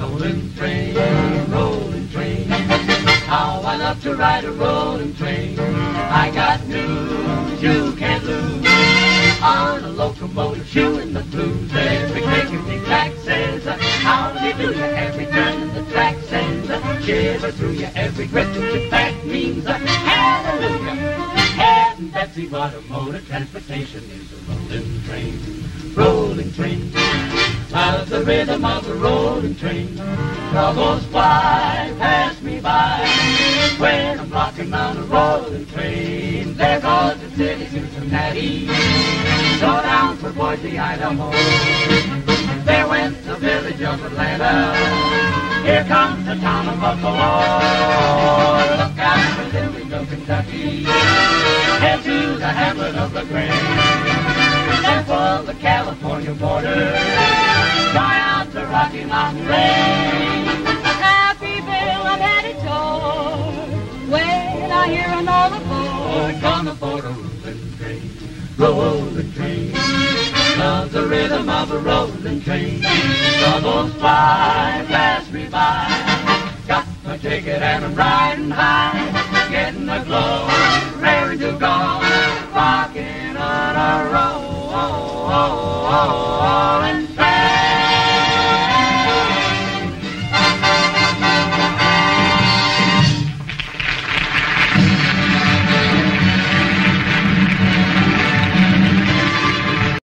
rolling train, rolling train. How I love to ride a rolling train. I got news you can't lose. On a locomotive, you in the blues. Every taking me back says, how do you do? Every turn in the track a shiver uh, through you. Every grip to your back means, a hallelujah. And Betsy, what a mode transportation is a rolling train, rolling train. The rhythm of a rolling train. Troubles fly past me by. When I'm rocking on a rolling train, there goes the city Cincinnati. Go down for Boise, Idaho. There went the village of Atlanta. Here comes the town of Buffalo. Look out for Louisville, Kentucky. Head to the hamlet of LaGrange. Rocky Mountain Range. Happyville, I'm headed toward. When I hear an all aboard. the board a rolling train, rolling train. Love the rhythm of a rolling train. Troubles fly past me by. Got my ticket and I'm riding high, getting a glow, raring to go, rocking on a roll, rolling